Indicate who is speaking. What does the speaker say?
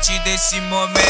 Speaker 1: parte desse momento.